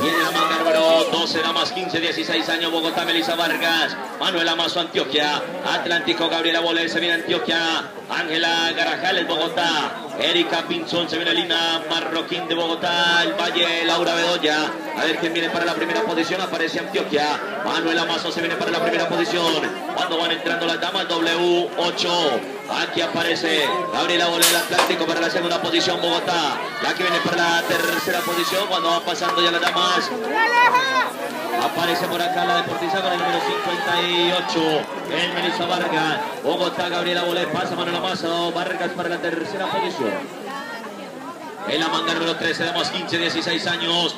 Viene 12, más 15, 16 años, Bogotá, Melissa Vargas, Manuel Amazo, Antioquia, Atlántico, Gabriela Bolet, se viene Antioquia, Ángela Garajales, Bogotá, Erika Pinzón, se viene Lina Marroquín de Bogotá, el Valle, Laura Bedoya, a ver quién viene para la primera posición, aparece Antioquia, Manuel Amazo se viene para la primera posición, cuando van entrando las damas, W8, aquí aparece Gabriela Bolet, Atlántico para la segunda posición, Bogotá, la que viene para la tercera posición, cuando van pasando ya las damas, Aparece por acá la deportista con el número 58, el Melissa Vargas. Bogotá, Gabriela Bolet, pasa Manuel Amazo, Vargas para la tercera posición. En la manga número 13, damos 15, 16 años.